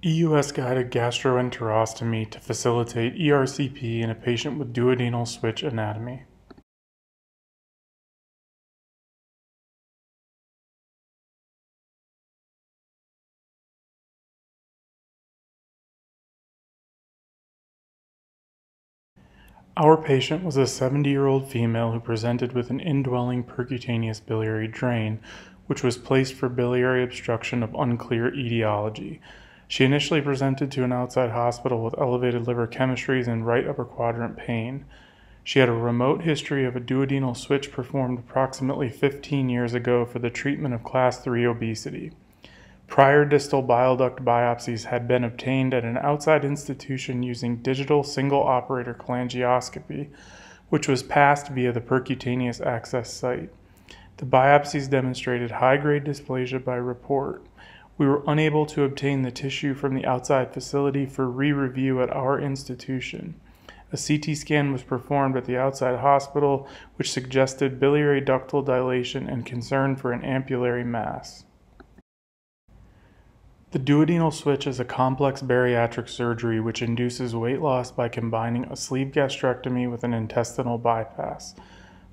EUS guided gastroenterostomy to facilitate ERCP in a patient with duodenal switch anatomy. Our patient was a 70 year old female who presented with an indwelling percutaneous biliary drain, which was placed for biliary obstruction of unclear etiology. She initially presented to an outside hospital with elevated liver chemistries and right upper quadrant pain. She had a remote history of a duodenal switch performed approximately 15 years ago for the treatment of class 3 obesity. Prior distal bile duct biopsies had been obtained at an outside institution using digital single operator cholangioscopy, which was passed via the percutaneous access site. The biopsies demonstrated high grade dysplasia by report. We were unable to obtain the tissue from the outside facility for re review at our institution. A CT scan was performed at the outside hospital, which suggested biliary ductal dilation and concern for an ampullary mass. The duodenal switch is a complex bariatric surgery which induces weight loss by combining a sleeve gastrectomy with an intestinal bypass.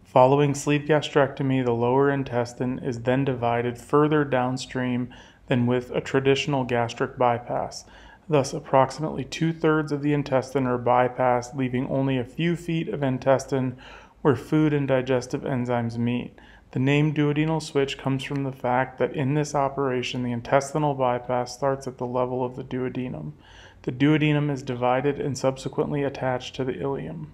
Following sleeve gastrectomy, the lower intestine is then divided further downstream than with a traditional gastric bypass. Thus, approximately two thirds of the intestine are bypassed, leaving only a few feet of intestine where food and digestive enzymes meet. The name duodenal switch comes from the fact that in this operation the intestinal bypass starts at the level of the duodenum. The duodenum is divided and subsequently attached to the ileum.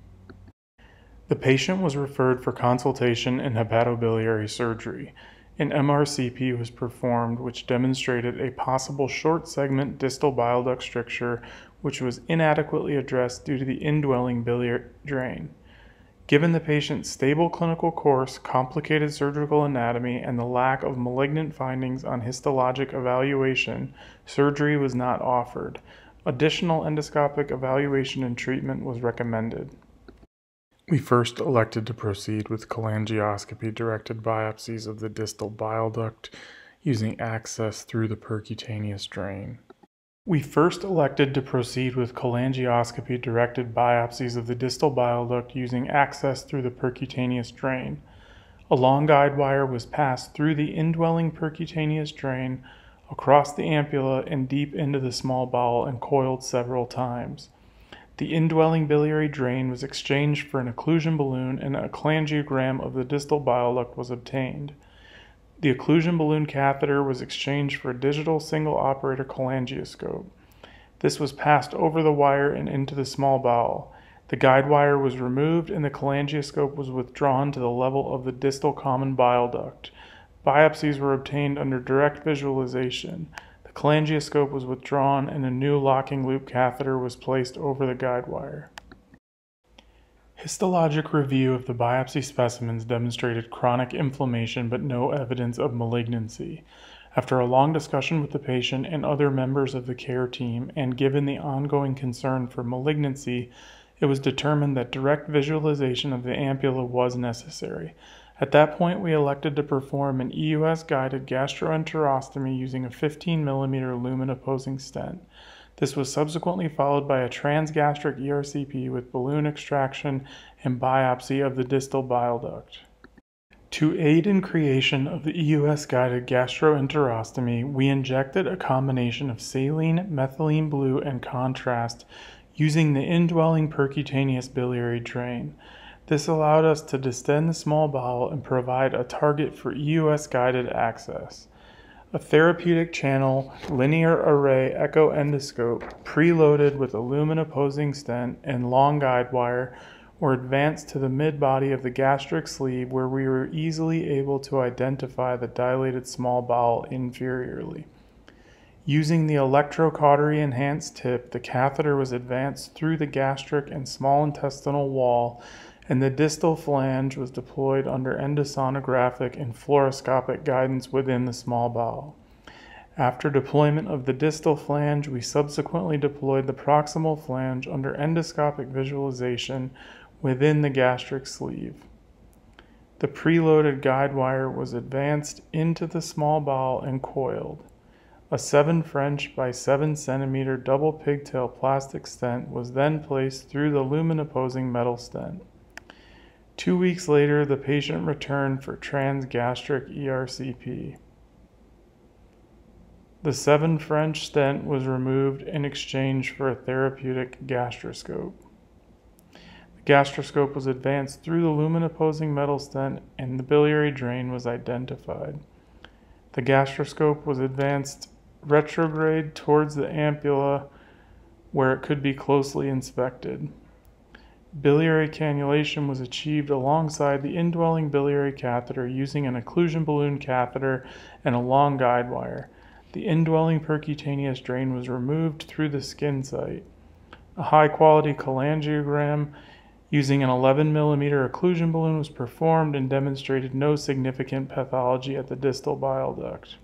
The patient was referred for consultation in hepatobiliary surgery. An MRCP was performed which demonstrated a possible short segment distal bile duct stricture which was inadequately addressed due to the indwelling biliary drain. Given the patient's stable clinical course, complicated surgical anatomy, and the lack of malignant findings on histologic evaluation, surgery was not offered. Additional endoscopic evaluation and treatment was recommended. We first elected to proceed with cholangioscopy directed biopsies of the distal bile duct using access through the percutaneous drain. We first elected to proceed with cholangioscopy-directed biopsies of the distal bile duct using access through the percutaneous drain. A long guide wire was passed through the indwelling percutaneous drain, across the ampulla, and deep into the small bowel and coiled several times. The indwelling biliary drain was exchanged for an occlusion balloon and a cholangiogram of the distal bile duct was obtained. The occlusion balloon catheter was exchanged for a digital single operator cholangioscope. This was passed over the wire and into the small bowel. The guide wire was removed and the cholangioscope was withdrawn to the level of the distal common bile duct. Biopsies were obtained under direct visualization. The cholangioscope was withdrawn and a new locking loop catheter was placed over the guide wire. Histologic review of the biopsy specimens demonstrated chronic inflammation but no evidence of malignancy. After a long discussion with the patient and other members of the care team, and given the ongoing concern for malignancy, it was determined that direct visualization of the ampulla was necessary. At that point, we elected to perform an EUS guided gastroenterostomy using a 15 millimeter lumen apposing stent. This was subsequently followed by a transgastric ERCP with balloon extraction and biopsy of the distal bile duct. To aid in creation of the EUS guided gastroenterostomy, we injected a combination of saline, methylene blue, and contrast using the indwelling percutaneous biliary drain. This allowed us to distend the small bowel and provide a target for EUS guided access a therapeutic channel linear array echo endoscope preloaded with a lumen apposing stent and long guide wire were advanced to the mid body of the gastric sleeve where we were easily able to identify the dilated small bowel inferiorly. Using the electrocautery enhanced tip, the catheter was advanced through the gastric and small intestinal wall and the distal flange was deployed under endosonographic and fluoroscopic guidance within the small bowel. After deployment of the distal flange, we subsequently deployed the proximal flange under endoscopic visualization within the gastric sleeve. The preloaded guide wire was advanced into the small bowel and coiled. A 7 French by 7 centimeter double pigtail plastic stent was then placed through the lumen apposing metal stent. Two weeks later, the patient returned for transgastric ERCP. The 7 French stent was removed in exchange for a therapeutic gastroscope. The gastroscope was advanced through the lumen apposing metal stent and the biliary drain was identified. The gastroscope was advanced retrograde towards the ampulla where it could be closely inspected. Biliary cannulation was achieved alongside the indwelling biliary catheter using an occlusion balloon catheter and a long guide wire. The indwelling percutaneous drain was removed through the skin site. A high quality cholangiogram using an 11 millimeter occlusion balloon was performed and demonstrated no significant pathology at the distal bile duct.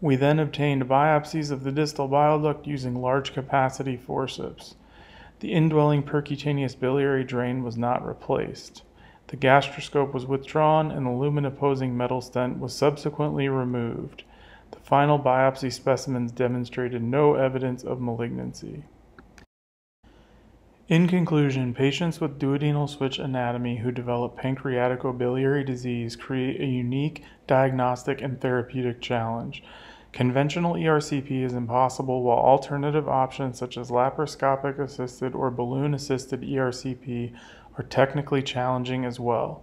We then obtained biopsies of the distal bile duct using large capacity forceps. The indwelling percutaneous biliary drain was not replaced. The gastroscope was withdrawn and the lumen apposing metal stent was subsequently removed. The final biopsy specimens demonstrated no evidence of malignancy. In conclusion, patients with duodenal switch anatomy who develop pancreaticobiliary disease create a unique diagnostic and therapeutic challenge. Conventional ERCP is impossible while alternative options such as laparoscopic assisted or balloon assisted ERCP are technically challenging as well.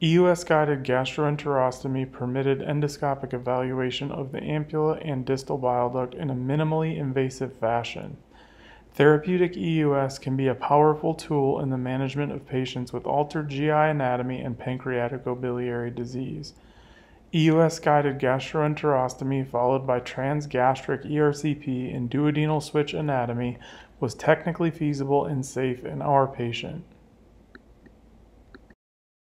EUS guided gastroenterostomy permitted endoscopic evaluation of the ampulla and distal bile duct in a minimally invasive fashion. Therapeutic EUS can be a powerful tool in the management of patients with altered GI anatomy and pancreaticobiliary disease. EUS guided gastroenterostomy followed by transgastric ERCP in duodenal switch anatomy was technically feasible and safe in our patient.